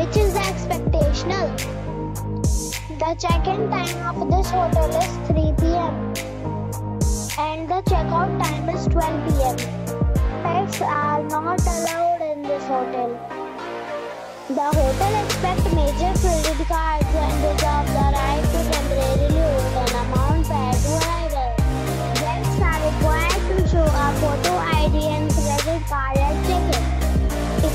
which is expectational. The check-in time of this hotel is 3 p.m. and the checkout time is 12 p.m. Pets are not allowed in this hotel. The hotel expects major credit cards